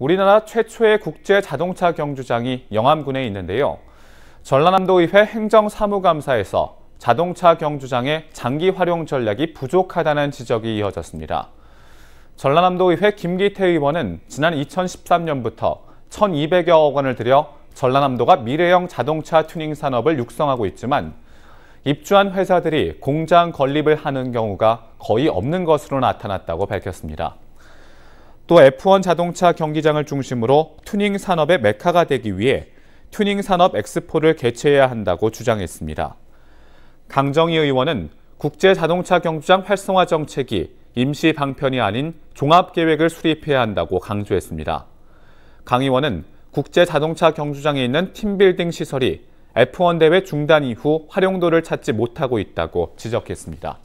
우리나라 최초의 국제 자동차 경주장이 영암군에 있는데요. 전라남도의회 행정사무감사에서 자동차 경주장의 장기 활용 전략이 부족하다는 지적이 이어졌습니다. 전라남도의회 김기태 의원은 지난 2013년부터 1,200여억 원을 들여 전라남도가 미래형 자동차 튜닝 산업을 육성하고 있지만 입주한 회사들이 공장 건립을 하는 경우가 거의 없는 것으로 나타났다고 밝혔습니다. 또 F1 자동차 경기장을 중심으로 튜닝 산업의 메카가 되기 위해 튜닝 산업 엑스포를 개최해야 한다고 주장했습니다. 강정희 의원은 국제 자동차 경주장 활성화 정책이 임시 방편이 아닌 종합 계획을 수립해야 한다고 강조했습니다. 강 의원은 국제 자동차 경주장에 있는 team building 시설이 F1 대회 중단 이후 활용도를 찾지 못하고 있다고 지적했습니다.